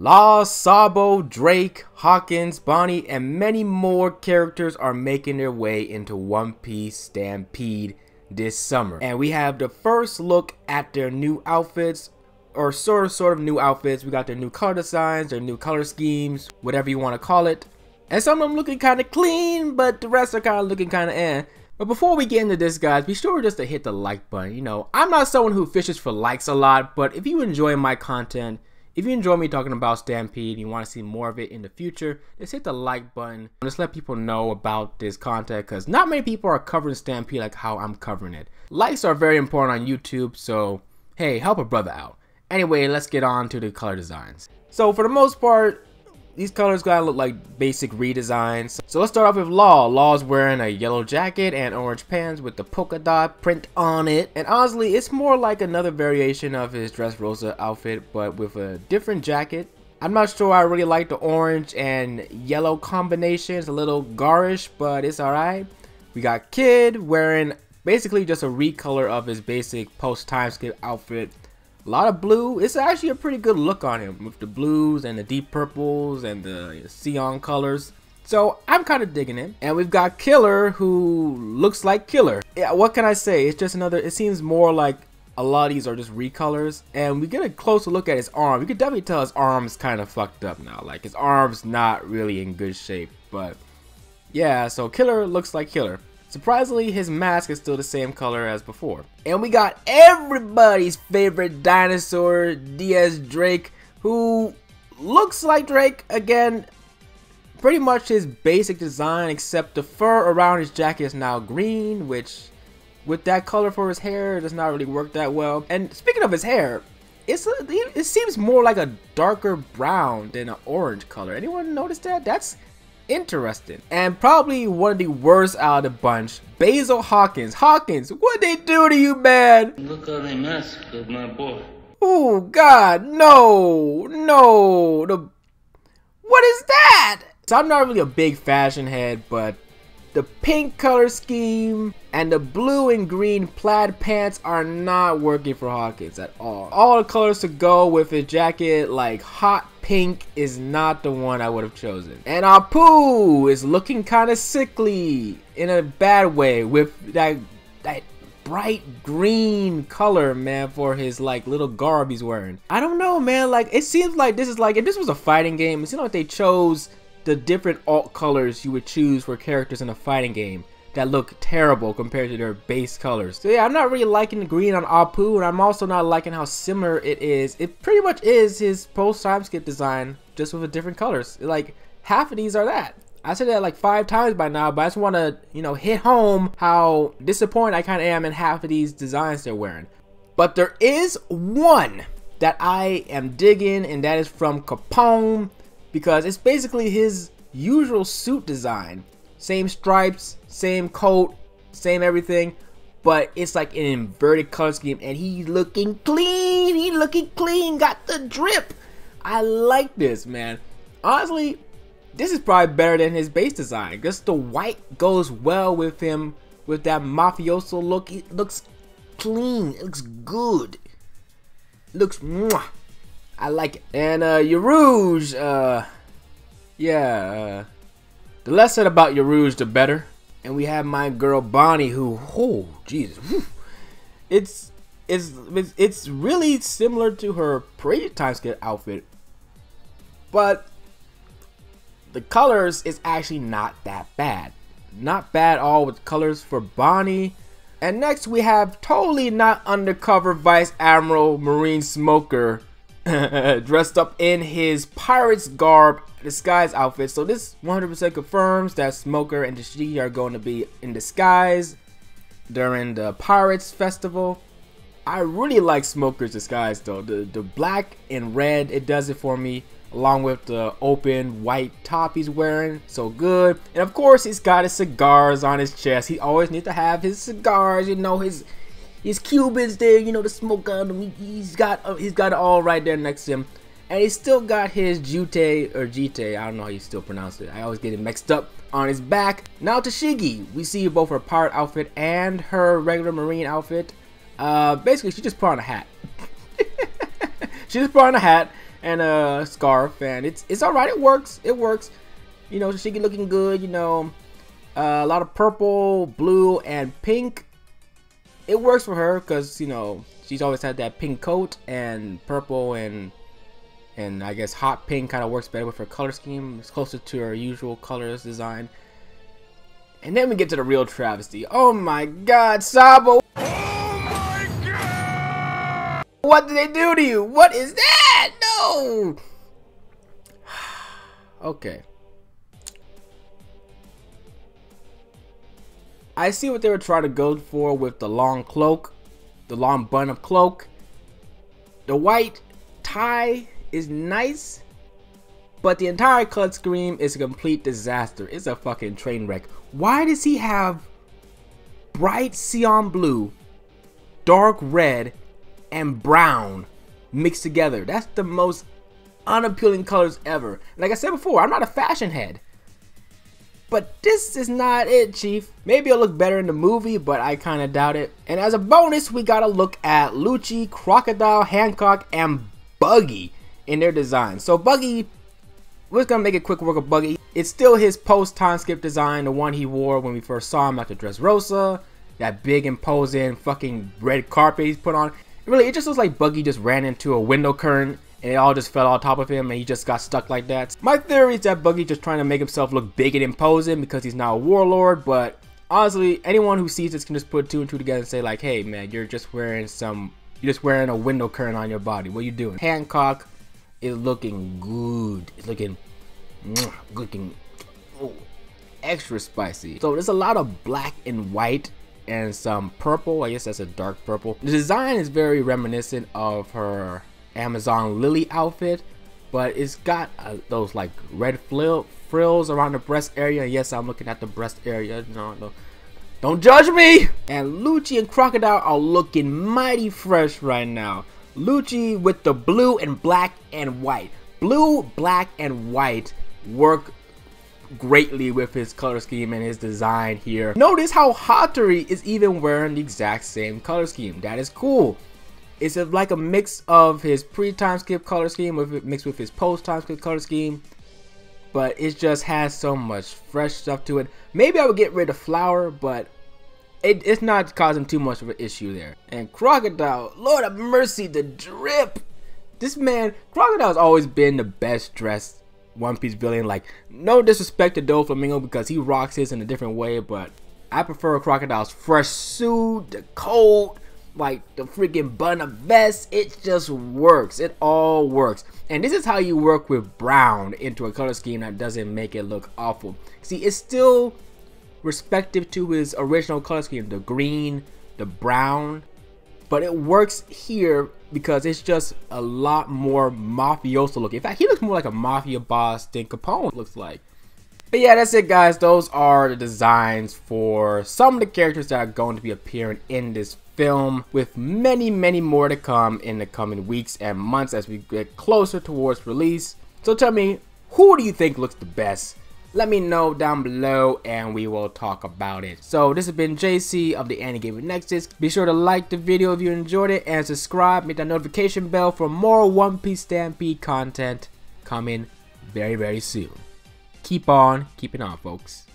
Law, Sabo, Drake, Hawkins, Bonnie, and many more characters are making their way into One Piece Stampede this summer. And we have the first look at their new outfits, or sort of sort of new outfits. We got their new color designs, their new color schemes, whatever you want to call it. And some of them looking kind of clean, but the rest are kind of looking kind of eh. But before we get into this, guys, be sure just to hit the like button. You know, I'm not someone who fishes for likes a lot, but if you enjoy my content, if you enjoy me talking about Stampede and you want to see more of it in the future, just hit the like button. Just let people know about this content because not many people are covering Stampede like how I'm covering it. Likes are very important on YouTube, so hey, help a brother out. Anyway, let's get on to the color designs. So for the most part, these colors gotta look like basic redesigns. So let's start off with Law. Law's wearing a yellow jacket and orange pants with the polka dot print on it. And honestly, it's more like another variation of his Dressrosa outfit, but with a different jacket. I'm not sure I really like the orange and yellow combination. It's a little garish, but it's alright. We got Kid wearing basically just a recolor of his basic post-time skip outfit a lot of blue. It's actually a pretty good look on him with the blues and the deep purples and the cyan colors. So I'm kind of digging it. And we've got Killer who looks like Killer. Yeah, what can I say? It's just another, it seems more like a lot of these are just recolors. And we get a closer look at his arm. You can definitely tell his arm's kind of fucked up now. Like his arm's not really in good shape. But yeah, so Killer looks like Killer. Surprisingly, his mask is still the same color as before. And we got everybody's favorite dinosaur, X Drake, who looks like Drake again. Pretty much his basic design, except the fur around his jacket is now green, which with that color for his hair does not really work that well. And speaking of his hair, it's a, it seems more like a darker brown than an orange color. Anyone notice that? That's interesting. And probably one of the worst out of the bunch, Basil Hawkins. Hawkins, what they do to you, man? Look how they mess with my boy. Oh God, no, no. The what is that? So I'm not really a big fashion head, but the pink color scheme and the blue and green plaid pants are not working for Hawkins at all. All the colors to go with his jacket, like hot pink is not the one I would have chosen. And Apu is looking kind of sickly in a bad way with that that bright green color, man, for his like little garb he's wearing. I don't know, man. Like it seems like this is like if this was a fighting game, it seems like they chose the different alt colors you would choose for characters in a fighting game that look terrible compared to their base colors. So yeah, I'm not really liking the green on Apu, and I'm also not liking how similar it is. It pretty much is his post time skip design, just with different colors. Like, half of these are that. I said that like five times by now, but I just want to, you know, hit home how disappointed I kind of am in half of these designs they're wearing. But there is one that I am digging, and that is from Capone, because it's basically his usual suit design. Same stripes, same coat, same everything, but it's like an inverted color scheme and he's looking clean. He's looking clean, got the drip. I like this, man. Honestly, this is probably better than his base design. Just the white goes well with him with that mafioso look. It looks clean. It looks good. It looks mwah. I like it. And uh Urouge, uh yeah, uh the less said about Urouge, the better. And we have my girl Bonnie, who, oh, Jesus, it's it's it's really similar to her pre time skip outfit, but the colors is actually not that bad. Not bad all with colors for Bonnie. And next we have totally not undercover Vice Admiral Marine Smoker dressed up in his pirate's garb disguise outfit. So this 100% confirms that Smoker and Tashigi are going to be in disguise during the Pirates Festival. I really like Smoker's disguise though. The, the black and red, it does it for me. Along with the open white top he's wearing. So good. And of course, he's got his cigars on his chest. He always needs to have his cigars, you know, his his Cubans there, you know, the smoke on him. He's got uh, he's got it all right there next to him. And he's still got his Jute or Jite, I don't know how you still pronounce it. I always get it mixed up on his back. Now Tashigi, we see both her pirate outfit and her regular marine outfit. Uh, basically, she just put on a hat. she just put on a hat and a scarf, and it's it's all right. It works. It works. You know, she looking good. You know, uh, a lot of purple, blue, and pink. It works for her because you know she's always had that pink coat and purple and and I guess hot pink kind of works better with her color scheme. It's closer to her usual colors design. And then we get to the real travesty. Oh my god, Sabo! Oh my god! What did they do to you? What is that? No! okay. I see what they were trying to go for with the long cloak, the long bun of cloak. The white tie is nice, but the entire cut scheme is a complete disaster. It's a fucking train wreck. Why does he have bright cyan blue, dark red, and brown mixed together? That's the most unappealing colors ever. Like I said before, I'm not a fashion head. But this is not it, Chief. Maybe it'll look better in the movie, but I kind of doubt it. And as a bonus, we gotta look at Lucci, Crocodile, Hancock, and Buggy in their design. So Buggy, we're just gonna make a quick work of Buggy. It's still his post time skip design, the one he wore when we first saw him after Dressrosa. That big imposing fucking red carpet he's put on. Really, it just looks like Buggy just ran into a window curtain and it all just fell on top of him and he just got stuck like that. My theory is that Buggy just trying to make himself look big and imposing because he's now a warlord, but honestly, anyone who sees this can just put two and two together and say like, hey man, you're just wearing some, you're just wearing a window curtain on your body. What you doing? Hancock is looking good. It's looking, looking oh, extra spicy. So there's a lot of black and white and some purple. I guess that's a dark purple. The design is very reminiscent of her Amazon Lily outfit, but it's got uh, those like red frill frills around the breast area. Yes, I'm looking at the breast area. No, no. Don't judge me! And Lucci and Crocodile are looking mighty fresh right now. Lucci with the blue and black and white. Blue, black, and white work greatly with his color scheme and his design here. Notice how Hattori is even wearing the exact same color scheme. That is cool. It's a, like a mix of his pre-time skip color scheme with it mixed with his post-time skip color scheme. But it just has so much fresh stuff to it. Maybe I would get rid of Flower, but it, it's not causing too much of an issue there. And Crocodile, Lord of mercy, the drip. This man, Crocodile's always been the best dressed One Piece villain. Like, no disrespect to Doflamingo because he rocks his in a different way, but I prefer Crocodile's fresh suit, the coat, like the freaking bun of vest. It just works. It all works. And this is how you work with brown into a color scheme that doesn't make it look awful. See, it's still respective to his original color scheme, the green, the brown, but it works here because it's just a lot more mafioso looking. In fact, he looks more like a mafia boss than Capone looks like. But yeah, that's it guys. Those are the designs for some of the characters that are going to be appearing in this film with many, many more to come in the coming weeks and months as we get closer towards release. So tell me, who do you think looks the best? Let me know down below and we will talk about it. So this has been JC of the Anime Nexus. Be sure to like the video if you enjoyed it and subscribe. Hit that notification bell for more One Piece Stampede content coming very, very soon. Keep on keeping on, folks.